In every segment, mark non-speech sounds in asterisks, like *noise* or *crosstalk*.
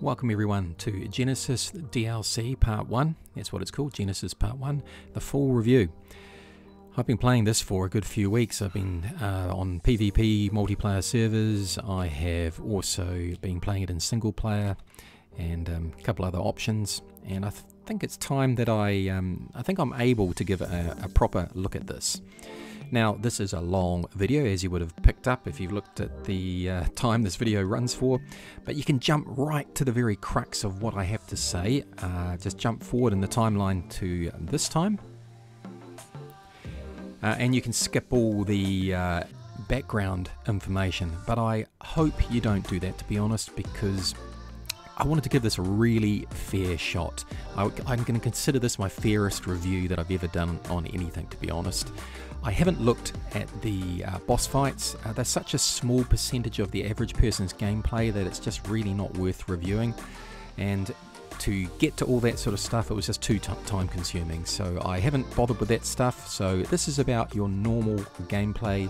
Welcome everyone to Genesis DLC Part 1. That's what it's called, Genesis Part 1, the full review. I've been playing this for a good few weeks. I've been uh, on PvP multiplayer servers. I have also been playing it in single player and um, a couple other options. And I th think it's time that I, um, I think I'm able to give a, a proper look at this. Now, this is a long video, as you would have picked up if you've looked at the uh, time this video runs for, but you can jump right to the very crux of what I have to say. Uh, just jump forward in the timeline to this time, uh, and you can skip all the uh, background information. But I hope you don't do that, to be honest, because I wanted to give this a really fair shot. I, am going to consider this my fairest review that I've ever done on anything, to be honest. I haven't looked at the uh, boss fights. Uh, they're such a small percentage of the average person's gameplay that it's just really not worth reviewing. And to get to all that sort of stuff, it was just too time consuming. So I haven't bothered with that stuff. So this is about your normal gameplay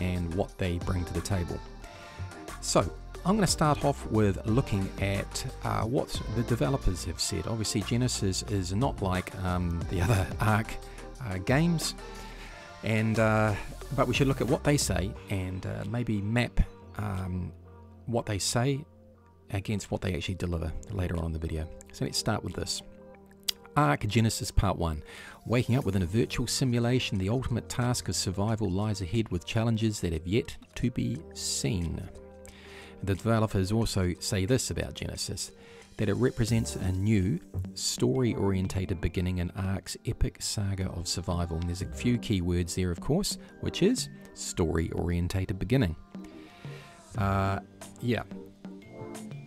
and what they bring to the table. So I'm going to start off with looking at uh, what the developers have said. Obviously, Genesis is not like um, the other *laughs* Ark uh, games and uh, but we should look at what they say and uh, maybe map um, what they say against what they actually deliver later on in the video. So let's start with this. Ark Genesis Part 1. Waking up within a virtual simulation, the ultimate task of survival lies ahead with challenges that have yet to be seen. The developers also say this about Genesis that it represents a new, story orientated beginning in Ark's epic saga of survival. And there's a few key words there, of course, which is story orientated beginning. Uh, yeah.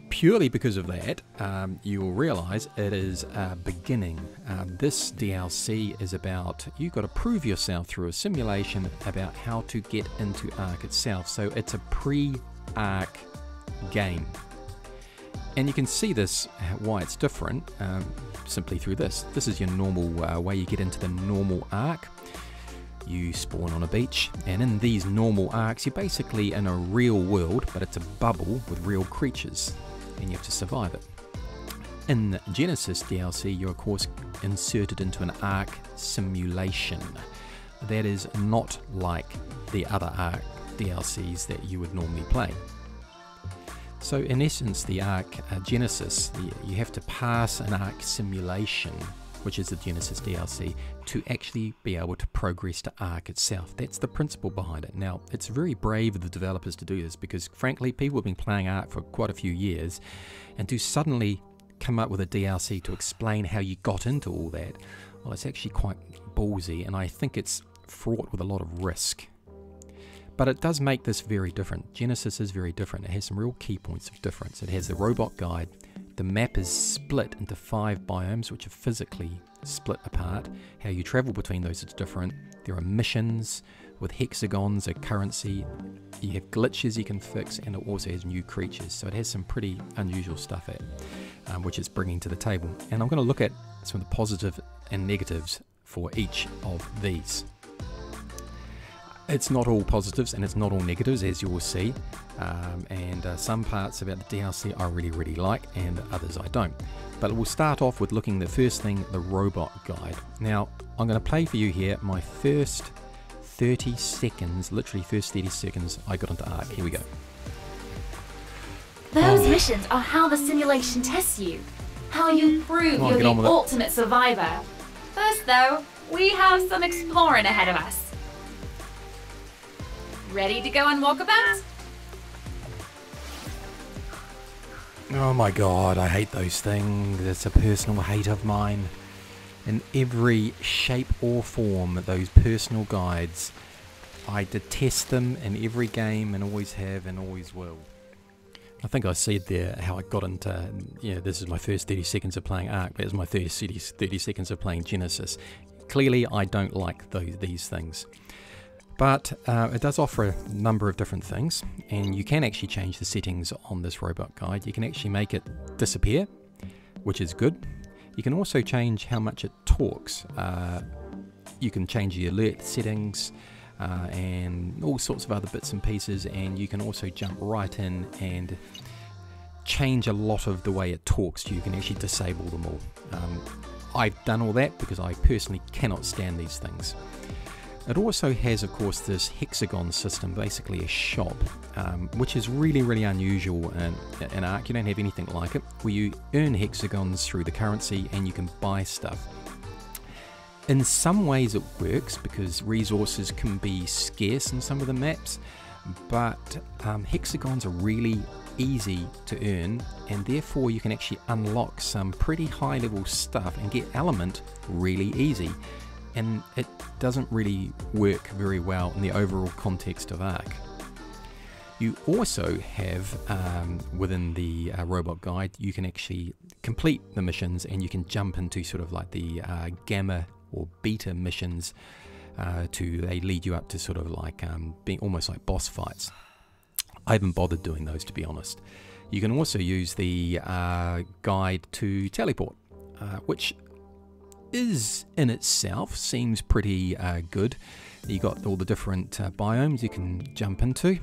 Purely because of that, um, you will realize it is a beginning. Um, this DLC is about you've got to prove yourself through a simulation about how to get into Ark itself. So it's a pre Ark game. And you can see this, why it's different, um, simply through this. This is your normal uh, way you get into the normal Ark. You spawn on a beach, and in these normal Arks, you're basically in a real world, but it's a bubble with real creatures, and you have to survive it. In Genesis DLC, you're of course inserted into an Ark simulation. That is not like the other Ark DLCs that you would normally play. So in essence, the Ark uh, Genesis, the, you have to pass an Ark simulation, which is the Genesis DLC, to actually be able to progress to Ark itself. That's the principle behind it. Now, it's very brave of the developers to do this because, frankly, people have been playing Ark for quite a few years, and to suddenly come up with a DLC to explain how you got into all that, well, it's actually quite ballsy, and I think it's fraught with a lot of risk. But it does make this very different. Genesis is very different. It has some real key points of difference. It has the robot guide. The map is split into five biomes, which are physically split apart. How you travel between those is different. There are missions with hexagons, a currency. You have glitches you can fix, and it also has new creatures. So it has some pretty unusual stuff at, um, which it's bringing to the table. And I'm going to look at some of the positive and negatives for each of these. It's not all positives and it's not all negatives, as you will see. Um, and uh, some parts about the DLC I really, really like, and others I don't. But we'll start off with looking the first thing the robot guide. Now, I'm going to play for you here my first 30 seconds, literally first 30 seconds I got into Ark. Here we go. Those oh. missions are how the simulation tests you, how you prove on, you're the ultimate it. survivor. First, though, we have some exploring ahead of us. Ready to go on walkabout? Oh my god, I hate those things. It's a personal hate of mine. In every shape or form, those personal guides, I detest them in every game and always have and always will. I think I said there how I got into, you know, this is my first 30 seconds of playing Ark, but it's my first 30, 30 seconds of playing Genesis. Clearly, I don't like those, these things. But uh, it does offer a number of different things, and you can actually change the settings on this robot guide. You can actually make it disappear, which is good. You can also change how much it talks. Uh, you can change the alert settings uh, and all sorts of other bits and pieces, and you can also jump right in and change a lot of the way it talks you. Can actually disable them all. Um, I've done all that because I personally cannot stand these things. It also has, of course, this hexagon system, basically a shop, um, which is really, really unusual in, in Ark. You don't have anything like it, where you earn hexagons through the currency and you can buy stuff. In some ways, it works because resources can be scarce in some of the maps, but um, hexagons are really easy to earn, and therefore you can actually unlock some pretty high level stuff and get element really easy and it doesn't really work very well in the overall context of Ark. You also have um, within the uh, robot guide, you can actually complete the missions and you can jump into sort of like the uh, gamma or beta missions uh, to they lead you up to sort of like um, being almost like boss fights. I haven't bothered doing those to be honest. You can also use the uh, guide to teleport, uh, which is in itself seems pretty uh, good. You got all the different uh, biomes you can jump into,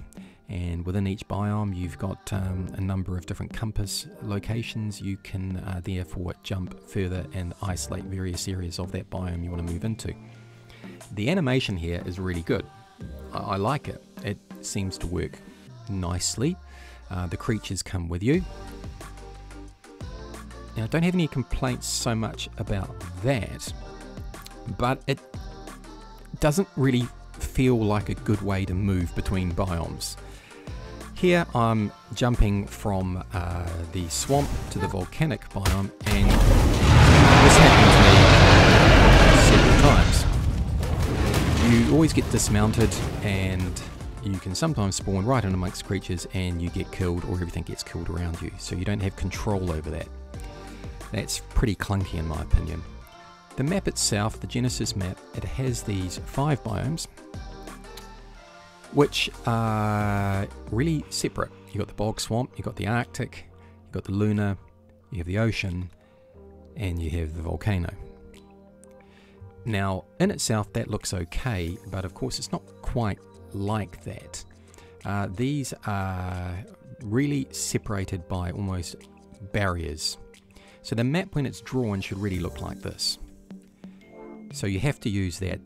and within each biome, you've got um, a number of different compass locations. You can uh, therefore jump further and isolate various areas of that biome you want to move into. The animation here is really good. I, I like it. It seems to work nicely. Uh, the creatures come with you. Now, I don't have any complaints so much about that, but it doesn't really feel like a good way to move between biomes. Here I'm jumping from uh, the swamp to the volcanic biome, and this happened to me several times. You always get dismounted, and you can sometimes spawn right in amongst creatures, and you get killed, or everything gets killed around you, so you don't have control over that. That's pretty clunky in my opinion. The map itself, the Genesis map, it has these five biomes which are really separate. You've got the bog swamp, you've got the Arctic, you've got the lunar, you have the ocean, and you have the volcano. Now, in itself, that looks okay, but of course, it's not quite like that. Uh, these are really separated by almost barriers. So the map when it's drawn should really look like this. So you have to use that,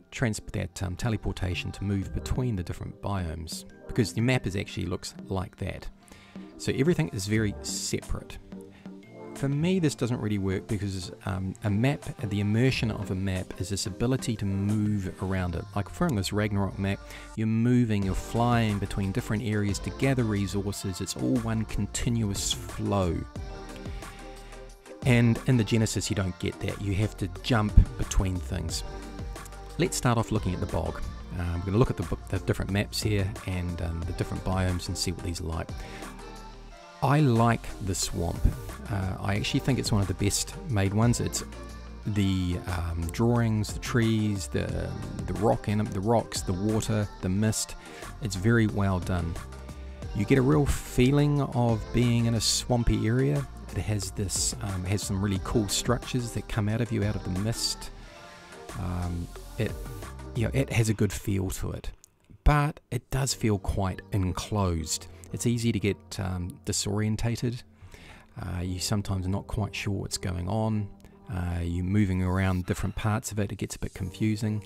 that um, teleportation to move between the different biomes because the map is actually looks like that. So everything is very separate. For me, this doesn't really work because um, a map, the immersion of a map is this ability to move around it. Like from this Ragnarok map, you're moving, you're flying between different areas to gather resources. It's all one continuous flow. And in the Genesis, you don't get that. You have to jump between things. Let's start off looking at the bog. Uh, I'm going to look at the, the, different maps here and um, the different biomes and see what these are like. I like the swamp. Uh, I actually think it's one of the best made ones. It's the um, drawings, the trees, the the rock and the rocks, the water, the mist. It's very well done. You get a real feeling of being in a swampy area. It has this, um, has some really cool structures that come out of you out of the mist. Um, it, you know, it has a good feel to it, but it does feel quite enclosed. It's easy to get um, disorientated. Uh, you sometimes are not quite sure what's going on. Uh, you're moving around different parts of it. It gets a bit confusing.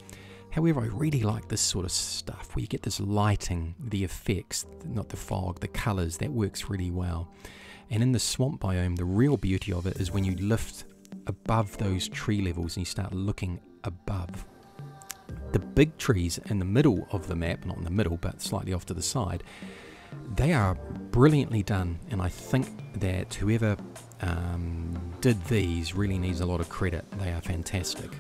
However, I really like this sort of stuff where you get this lighting, the effects, not the fog, the colours, that works really well. And in the swamp biome, the real beauty of it is when you lift above those tree levels and you start looking above. The big trees in the middle of the map, not in the middle, but slightly off to the side, they are brilliantly done. And I think that whoever um, did these really needs a lot of credit. They are fantastic.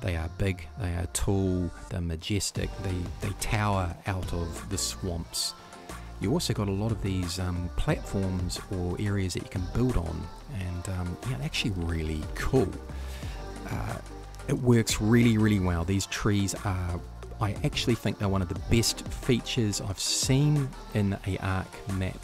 They are big, they are tall, they're majestic, they, they tower out of the swamps you also got a lot of these um, platforms or areas that you can build on, and um, yeah, actually really cool. Uh, it works really, really well. These trees are, I actually think they're one of the best features I've seen in a Ark map.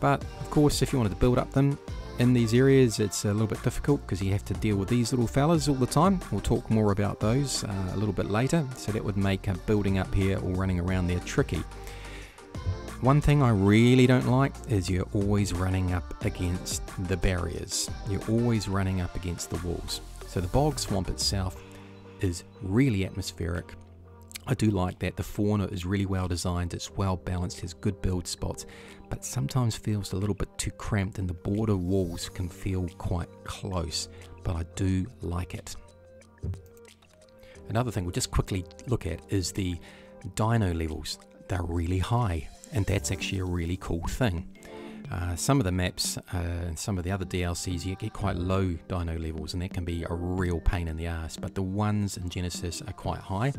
But of course, if you wanted to build up them in these areas, it's a little bit difficult because you have to deal with these little fellas all the time. We'll talk more about those uh, a little bit later, so that would make uh, building up here or running around there tricky. One thing I really don't like is you're always running up against the barriers. You're always running up against the walls. So the bog swamp itself is really atmospheric. I do like that. The fauna is really well designed, it's well balanced, has good build spots, but sometimes feels a little bit too cramped and the border walls can feel quite close, but I do like it. Another thing we'll just quickly look at is the dino levels. They're really high, and that's actually a really cool thing. Uh, some of the maps uh, and some of the other DLCs, you get quite low dino levels, and that can be a real pain in the ass. But the ones in Genesis are quite high.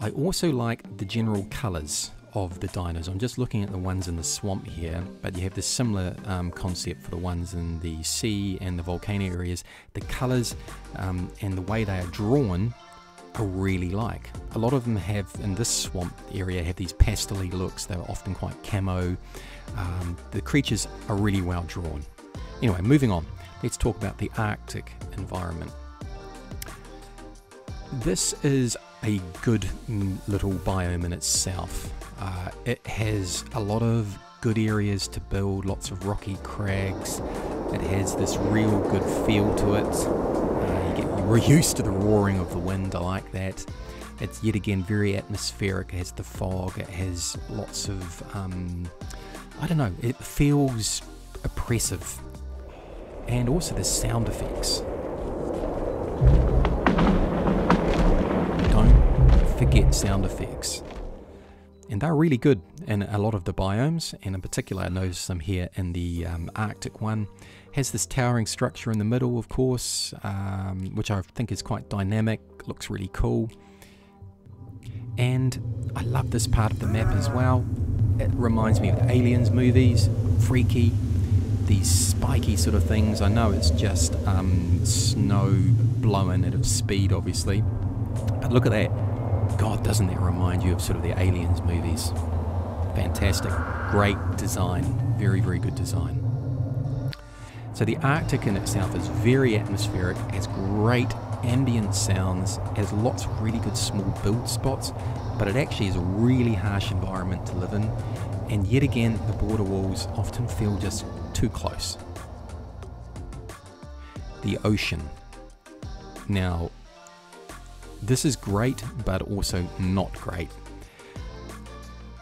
I also like the general colours of the dinos. I'm just looking at the ones in the swamp here, but you have this similar um, concept for the ones in the sea and the volcano areas. The colours um, and the way they are drawn I really like. A lot of them have, in this swamp area, have these pastely looks. They're often quite camo. Um, the creatures are really well drawn. Anyway, moving on. Let's talk about the Arctic environment. This is a good little biome in itself. Uh, it has a lot of good areas to build, lots of rocky crags. It has this real good feel to it we're used to the roaring of the wind. I like that. It's yet again very atmospheric. It has the fog. It has lots of, um, I don't know, it feels oppressive. And also the sound effects. Don't forget sound effects. And they're really good in a lot of the biomes, and in particular, I noticed them here in the um, Arctic one has this towering structure in the middle, of course, um, which I think is quite dynamic, looks really cool. And I love this part of the map as well. It reminds me of the Aliens movies, freaky, these spiky sort of things. I know it's just um, snow blowing at speed, obviously. But look at that. God, doesn't that remind you of sort of the Aliens movies? Fantastic. Great design. Very, very good design. So the Arctic in itself is very atmospheric, has great ambient sounds, has lots of really good small build spots, but it actually is a really harsh environment to live in. And yet again, the border walls often feel just too close. The ocean. Now, this is great, but also not great.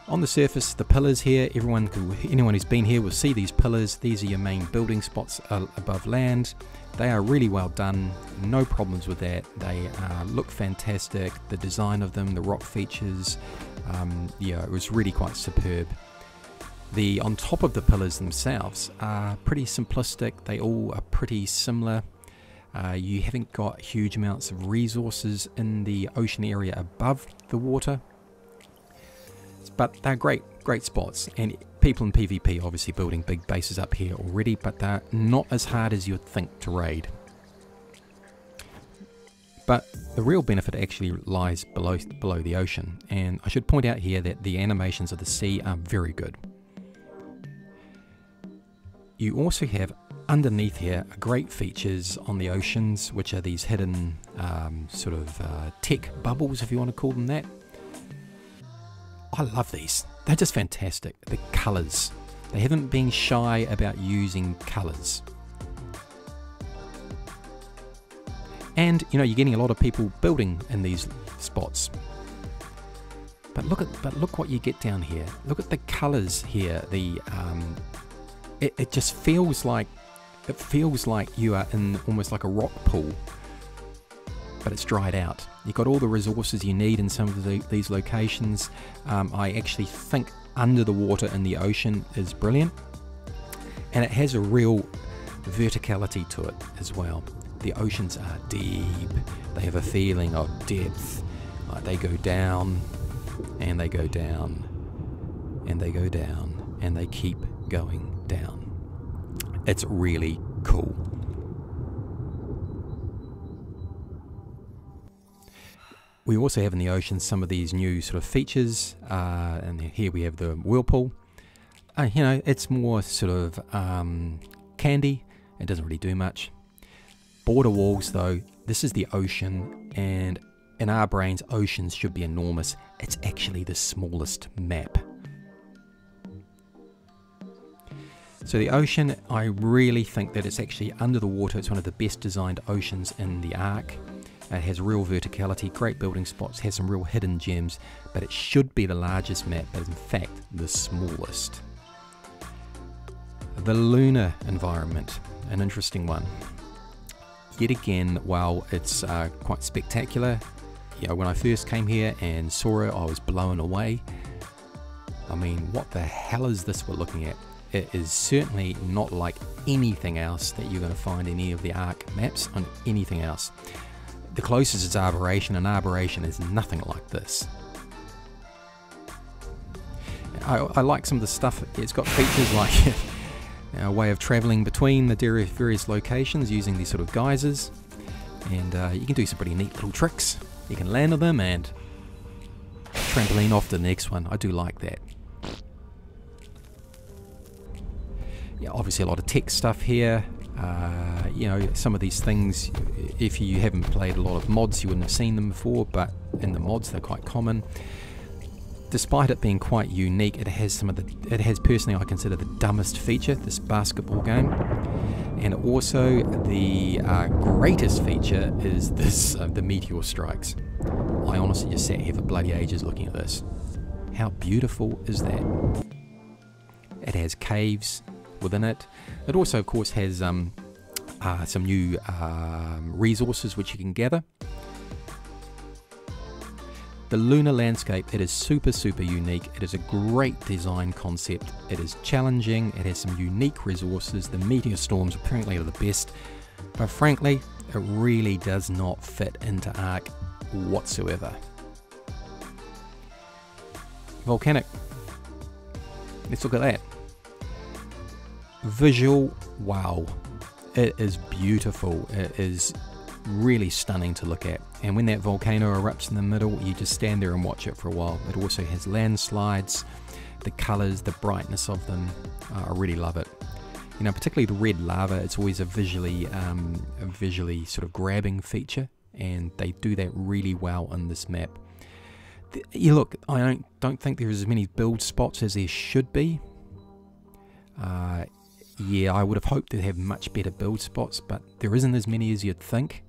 On the surface, the pillars here, everyone, anyone who's been here will see these pillars. These are your main building spots uh, above land. They are really well done, no problems with that. They uh, look fantastic. The design of them, the rock features, um, yeah, it was really quite superb. The on top of the pillars themselves are pretty simplistic. They all are pretty similar. Uh, you haven't got huge amounts of resources in the ocean area above the water but they're great, great spots. And people in PvP obviously building big bases up here already, but they're not as hard as you'd think to raid. But the real benefit actually lies below, below the ocean, and I should point out here that the animations of the sea are very good. You also have underneath here are great features on the oceans, which are these hidden um, sort of uh, tech bubbles, if you want to call them that. I love these. They're just fantastic. The colours. They haven't been shy about using colours. And you know, you're getting a lot of people building in these spots. But look at but look what you get down here. Look at the colours here. The um, it, it just feels like it feels like you are in almost like a rock pool but it's dried out. You've got all the resources you need in some of the, these locations. Um, I actually think under the water in the ocean is brilliant, and it has a real verticality to it as well. The oceans are deep, they have a feeling of depth. Like they go down, and they go down, and they go down, and they keep going down. It's really cool. We also have in the ocean some of these new sort of features, uh, and here we have the whirlpool. Uh, you know, it's more sort of um, candy. It doesn't really do much. Border walls, though, this is the ocean, and in our brains, oceans should be enormous. It's actually the smallest map. So the ocean, I really think that it's actually under the water. It's one of the best designed oceans in the Ark. It has real verticality, great building spots, has some real hidden gems, but it should be the largest map, but in fact the smallest. The lunar environment, an interesting one. Yet again, while it's uh, quite spectacular, you know, when I first came here and saw it, I was blown away. I mean, what the hell is this we're looking at? It is certainly not like anything else that you're going to find in any of the Ark maps on anything else. The closest is Aberration, and Aberration is nothing like this. I, I like some of the stuff, it's got features *laughs* like a way of travelling between the various locations using these sort of geysers, and uh, you can do some pretty neat little tricks. You can land on them and trampoline off to the next one. I do like that. Obviously a lot of tech stuff here. Uh, you know, some of these things, if you haven't played a lot of mods, you wouldn't have seen them before, but in the mods they're quite common. Despite it being quite unique, it has some of the, it has personally I consider the dumbest feature, this basketball game. And also the uh, greatest feature is this, *laughs* uh, the meteor strikes. I honestly just sat here for bloody ages looking at this. How beautiful is that? It has caves, within it. It also, of course, has um, uh, some new um, resources which you can gather. The lunar landscape, it is super, super unique. It is a great design concept. It is challenging. It has some unique resources. The meteor storms apparently are the best. But frankly, it really does not fit into Ark whatsoever. Volcanic. Let's look at that visual wow. It is beautiful. It is really stunning to look at. And when that volcano erupts in the middle you just stand there and watch it for a while. It also has landslides. The colors the brightness of them uh, i really love it. You know particularly the red lava it's always a visually um, a visually sort of grabbing feature and they do that really well in this map. You look i don't don't think there's as many build spots as there should be. Uh, yeah, I would have hoped to have much better build spots, but there isn't as many as you'd think.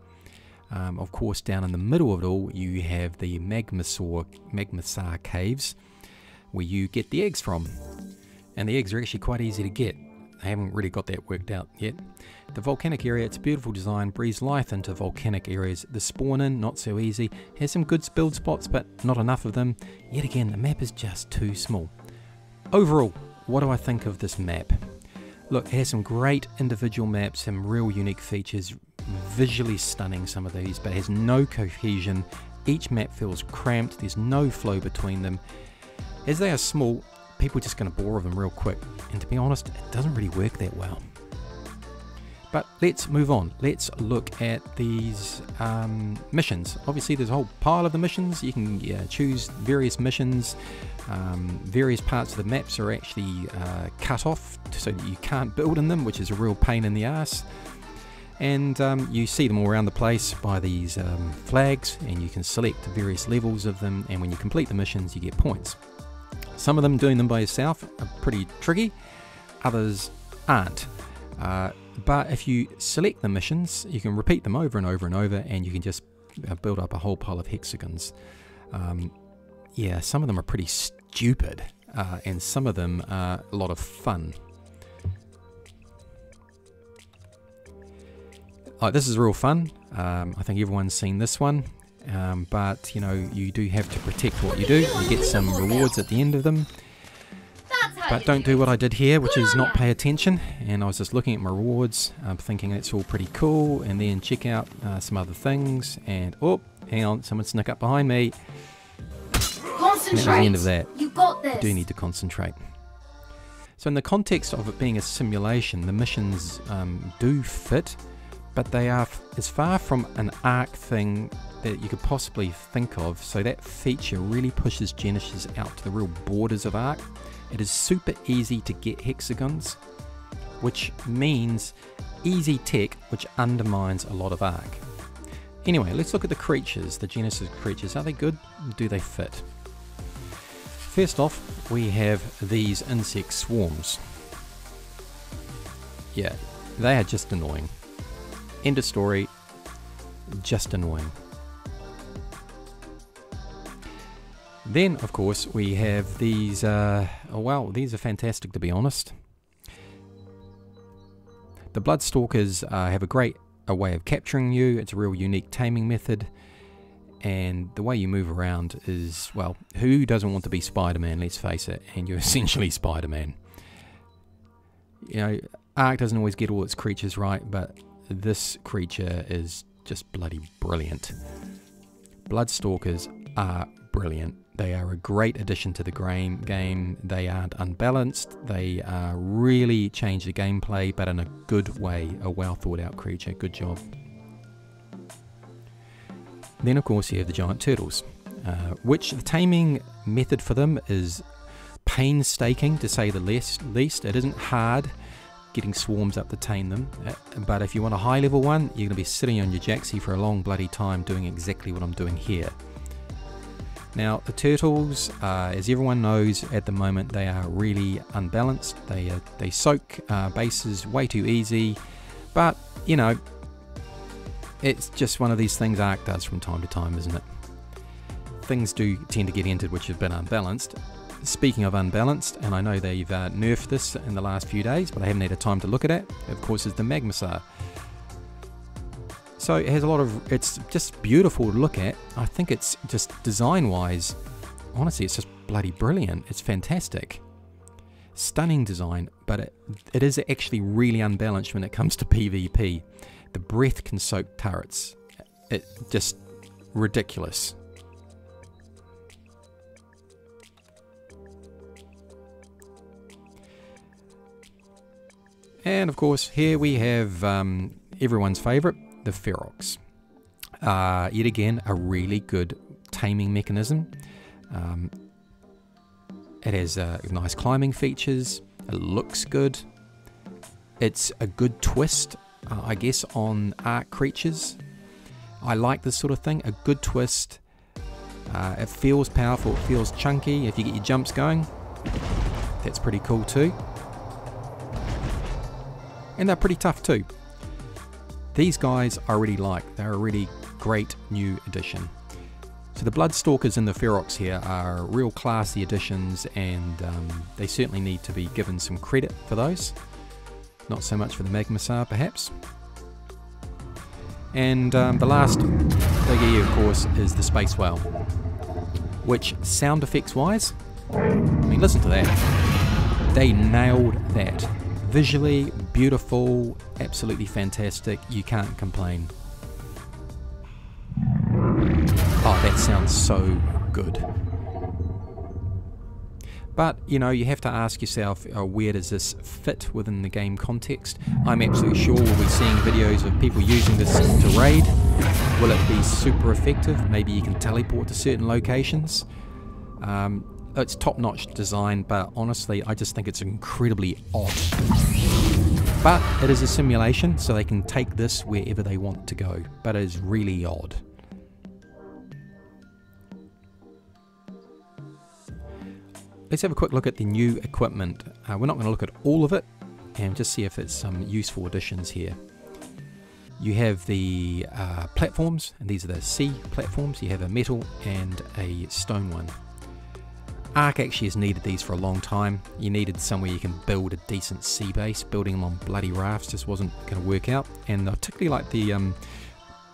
Um, of course, down in the middle of it all, you have the Magmasaur, Magmasaur caves, where you get the eggs from. And the eggs are actually quite easy to get. I haven't really got that worked out yet. The volcanic area, it's a beautiful design, breathes life into volcanic areas. The spawn in, not so easy. Has some good build spots, but not enough of them. Yet again, the map is just too small. Overall, what do I think of this map? Look, it has some great individual maps, some real unique features, visually stunning some of these, but it has no cohesion. Each map feels cramped, there's no flow between them. As they are small, people are just going to bore of them real quick, and to be honest, it doesn't really work that well. But let's move on. Let's look at these um, missions. Obviously, there's a whole pile of the missions. You can yeah, choose various missions. Um, various parts of the maps are actually uh, cut off so that you can't build in them, which is a real pain in the ass. And um, you see them all around the place by these um, flags, and you can select various levels of them. And when you complete the missions, you get points. Some of them doing them by yourself are pretty tricky, others aren't. Uh, but if you select the missions, you can repeat them over and over and over, and you can just uh, build up a whole pile of hexagons. Um, yeah, some of them are pretty stupid, uh, and some of them are a lot of fun. Oh, this is real fun. Um, I think everyone's seen this one. Um, but you know, you do have to protect what you do. You get some rewards at the end of them. But don't do what I did here, which is not pay attention. And I was just looking at my rewards, um, thinking it's all pretty cool, and then check out uh, some other things. And oh, hang on, someone snuck up behind me. Concentrate. And that was the end of that. You got this. I do need to concentrate. So, in the context of it being a simulation, the missions um, do fit, but they are as far from an Ark thing that you could possibly think of. So, that feature really pushes Genesis out to the real borders of Ark. It is super easy to get hexagons, which means easy tech, which undermines a lot of Ark. Anyway, let's look at the creatures, the Genesis creatures. Are they good? Do they fit? First off, we have these insect swarms. yeah, they are just annoying. End of story. Just annoying. Then, of course, we have these. Uh, oh, well, these are fantastic to be honest. The Bloodstalkers uh, have a great a way of capturing you. It's a real unique taming method. And the way you move around is, well, who doesn't want to be Spider Man, let's face it? And you're *laughs* essentially Spider Man. You know, Ark doesn't always get all its creatures right, but this creature is just bloody brilliant. Bloodstalkers are brilliant. They are a great addition to the game. They aren't unbalanced. They uh, really change the gameplay, but in a good way. A well thought out creature. Good job. Then, of course, you have the giant turtles, uh, which the taming method for them is painstaking to say the least. It isn't hard getting swarms up to tame them, uh, but if you want a high level one, you're going to be sitting on your Jaxi for a long bloody time doing exactly what I'm doing here. Now, the turtles, uh, as everyone knows at the moment, they are really unbalanced. They, uh, they soak uh, bases way too easy, but you know, it's just one of these things Ark does from time to time, isn't it? Things do tend to get entered which have been unbalanced. Speaking of unbalanced, and I know they've uh, nerfed this in the last few days, but I haven't had a time to look at it, of course, is the Magmar. So it has a lot of, it's just beautiful to look at. I think it's just design wise, honestly, it's just bloody brilliant. It's fantastic. Stunning design, but it, it is actually really unbalanced when it comes to PvP. The breath can soak turrets. It just ridiculous. And of course, here we have um, everyone's favourite, the Ferox. Uh, yet again, a really good taming mechanism. Um, it has uh, nice climbing features. It looks good. It's a good twist, uh, I guess, on Ark creatures. I like this sort of thing. A good twist. Uh, it feels powerful. It feels chunky. If you get your jumps going, that's pretty cool too. And they're pretty tough too. These guys I really like, they're a really great new addition. So the Bloodstalkers and the Ferox here are real classy additions and um, they certainly need to be given some credit for those. Not so much for the Magmar perhaps. And um, the last biggie of course is the Space Whale. Which sound effects wise, I mean listen to that. They nailed that. Visually, beautiful, absolutely fantastic. You can't complain. Oh, that sounds so good. But, you know, you have to ask yourself, uh, where does this fit within the game context? I'm absolutely sure we'll be seeing videos of people using this to raid. Will it be super effective? Maybe you can teleport to certain locations. Um, it's top-notch design, but honestly, I just think it's incredibly odd. But it is a simulation, so they can take this wherever they want to go. But it is really odd. Let's have a quick look at the new equipment. Uh, we're not going to look at all of it, and just see if there's some useful additions here. You have the uh, platforms, and these are the sea platforms. You have a metal and a stone one. Ark actually has needed these for a long time. You needed somewhere you can build a decent sea base. Building them on bloody rafts just wasn't going to work out. And I particularly like the, um,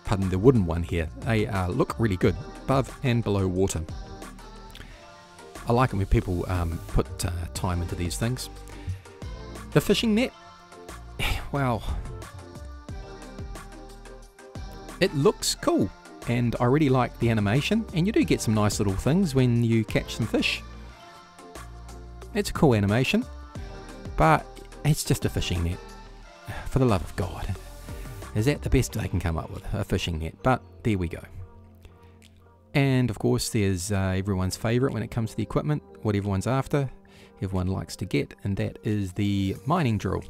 pardon, the wooden one here. They uh, look really good, above and below water. I like it when people um, put uh, time into these things. The fishing net, *sighs* well, it looks cool and I really like the animation and you do get some nice little things when you catch some fish. It's a cool animation, but it's just a fishing net. For the love of God. Is that the best they can come up with? A fishing net. But there we go. And of course, there's uh, everyone's favourite when it comes to the equipment, what everyone's after, everyone likes to get, and that is the mining drill,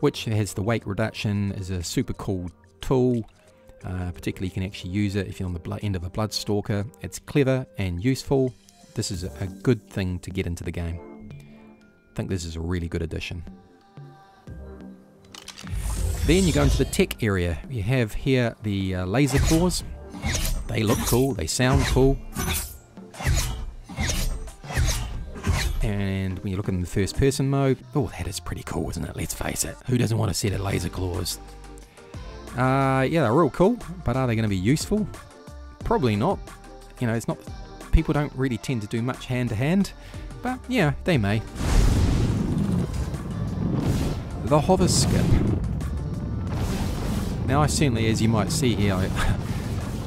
which has the weight reduction, is a super cool tool. Uh, particularly, you can actually use it if you're on the end of a blood stalker. It's clever and useful. This is a good thing to get into the game. I think this is a really good addition. Then you go into the tech area. You have here the uh, laser claws. They look cool, they sound cool. And when you look in the first person mode, oh, that is pretty cool, isn't it? Let's face it. Who doesn't want a set of laser claws? Uh, yeah, they're real cool, but are they going to be useful? Probably not. You know, it's not. People don't really tend to do much hand to hand, but yeah, they may. The hover skiff. Now, I certainly, as you might see here, I,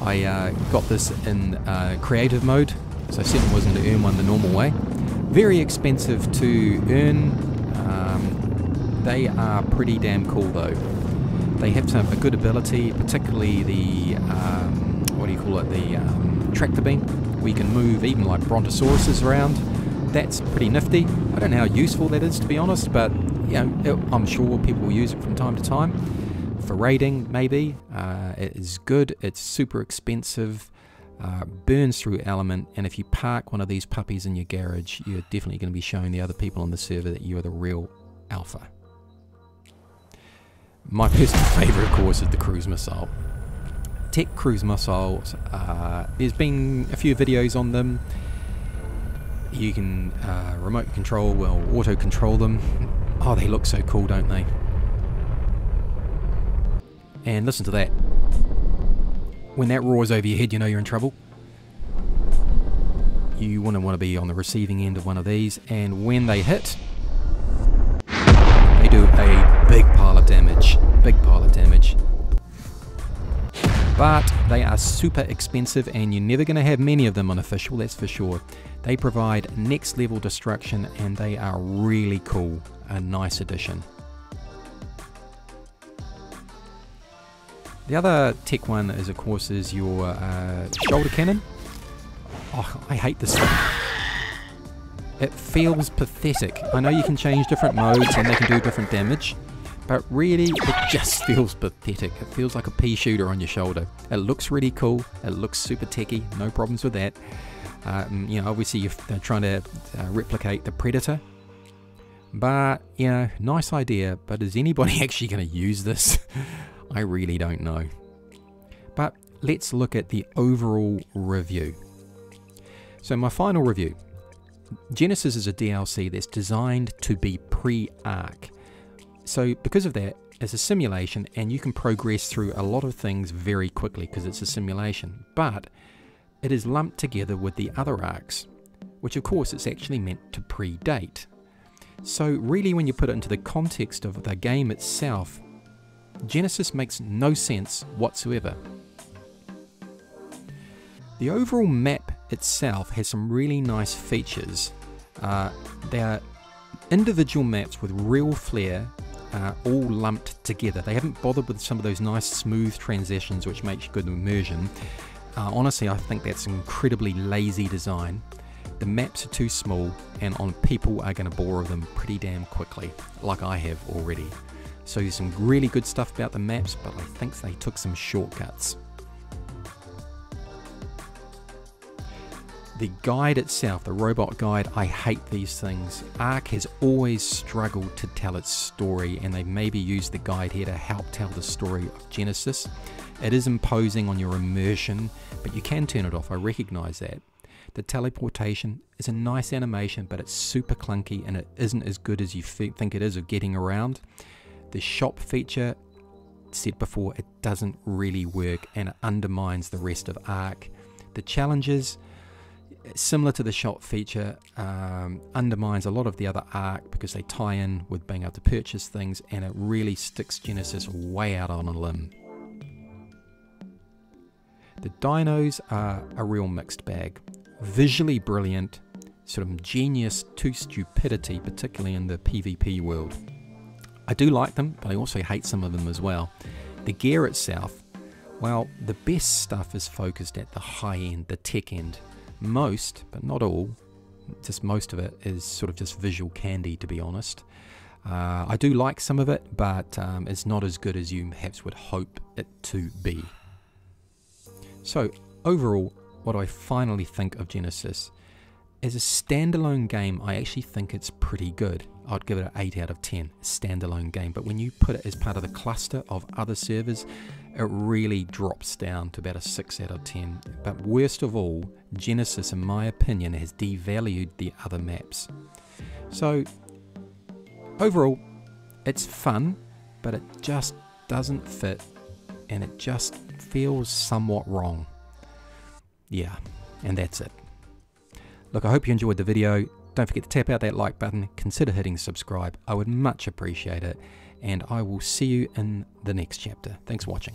*laughs* I uh, got this in uh, creative mode, so I certainly wasn't to earn one the normal way. Very expensive to earn. Um, they are pretty damn cool though. They have some a good ability, particularly the um, what do you call it, the um, tractor beam. We can move even like brontosauruses around. That's pretty nifty. I don't know how useful that is to be honest, but you know, I'm sure people will use it from time to time. For raiding, maybe. Uh, it is good. It's super expensive uh, burns through element and if you park one of these puppies in your garage you're definitely going to be showing the other people on the server that you're the real alpha my *laughs* personal favorite of course is the cruise missile tech cruise missiles uh, there's been a few videos on them you can uh, remote control well auto control them *laughs* oh they look so cool don't they and listen to that when that roars over your head, you know you're in trouble. You to want to be on the receiving end of one of these, and when they hit, they do a big pile of damage. Big pile of damage. But they are super expensive, and you're never going to have many of them on official, that's for sure. They provide next level destruction, and they are really cool. A nice addition. The other tech one is, of course, is your uh, shoulder cannon. Oh, I hate this thing. It feels pathetic. I know you can change different modes and they can do different damage, but really it just *laughs* feels pathetic. It feels like a pea shooter on your shoulder. It looks really cool. It looks super techy. No problems with that. Um, you know, obviously you're trying to uh, replicate the Predator. But, you know, nice idea, but is anybody *laughs* actually going to use this? *laughs* I really don't know. But let's look at the overall review. So, my final review Genesis is a DLC that's designed to be pre Ark. So, because of that, it's a simulation and you can progress through a lot of things very quickly because it's a simulation. But it is lumped together with the other Arks, which of course it's actually meant to predate. So, really, when you put it into the context of the game itself, Genesis makes no sense whatsoever. The overall map itself has some really nice features. Uh, they are individual maps with real flair, uh, all lumped together. They haven't bothered with some of those nice smooth transitions which makes good immersion. Uh, honestly, I think that's incredibly lazy design. The maps are too small, and on people are going to bore them pretty damn quickly, like I have already. So there's some really good stuff about the maps, but I think they took some shortcuts. The guide itself, the robot guide, I hate these things. Ark has always struggled to tell its story, and they maybe used the guide here to help tell the story of Genesis. It is imposing on your immersion, but you can turn it off, I recognise that. The teleportation is a nice animation, but it's super clunky and it isn't as good as you think it is of getting around. The shop feature, said before, it doesn't really work and it undermines the rest of Ark. The challenges, similar to the shop feature, um, undermines a lot of the other Ark because they tie in with being able to purchase things and it really sticks Genesis way out on a limb. The dinos are a real mixed bag. Visually brilliant, sort of genius to stupidity, particularly in the PvP world. I do like them, but I also hate some of them as well. The gear itself, well, the best stuff is focused at the high end, the tech end. Most, but not all, just most of it is sort of just visual candy, to be honest. Uh, I do like some of it, but um, it's not as good as you perhaps would hope it to be. So, overall, what I finally think of Genesis? As a standalone game, I actually think it's pretty good. I'd give it an 8 out of 10, standalone game. But when you put it as part of the cluster of other servers, it really drops down to about a 6 out of 10. But worst of all, Genesis, in my opinion, has devalued the other maps. So, overall, it's fun, but it just doesn't fit and it just feels somewhat wrong. Yeah, and that's it. Look, I hope you enjoyed the video. Don't forget to tap out that like button, consider hitting subscribe. I would much appreciate it, and I will see you in the next chapter. Thanks for watching.